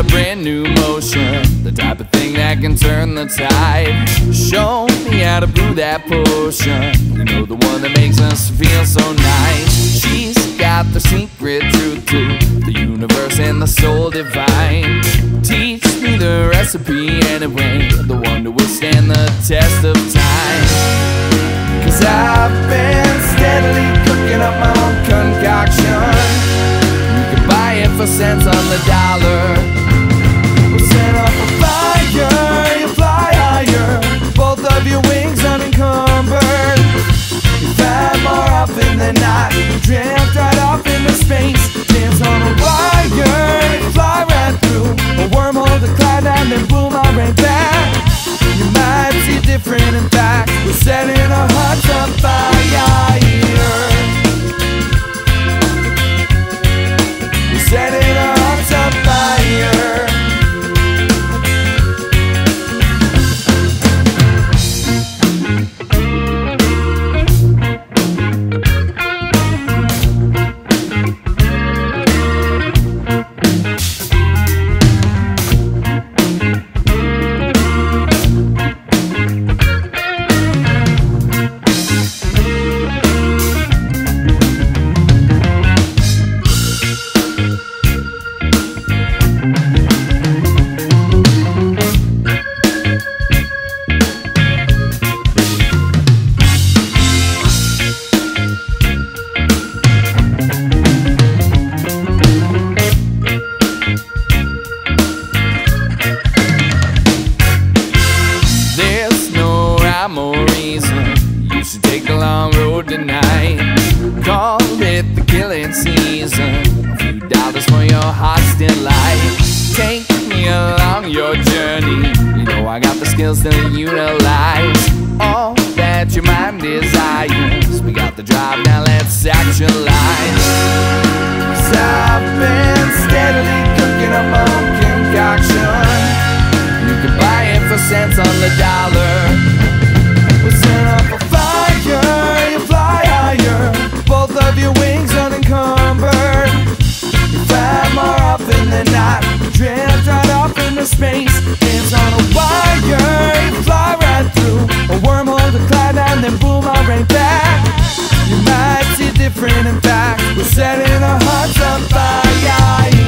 a brand new motion, the type of thing that can turn the tide. Show me how to brew that potion, you know, the one that makes us feel so nice. She's got the secret truth to the universe and the soul divine. Teach me the recipe anyway, the one to withstand the test of drift right off into space. Dance on a wire, fly right through a wormhole to down and boom, I'm right back. You might see reason. You should take the long road tonight. Call it the killing season. A few dollars for your heart's delight. Take me along your journey. You know I got the skills to utilize all that your mind desires. We got the drive, now let's actualize. I've been steadily cooking up own concoction. You can buy it for cents on the dollar. More often than not. Drift right off into space. Dance on a wire, fly right through a wormhole to climb down, then boom, I'm right back. You might see different in fact. We're setting our hearts on fire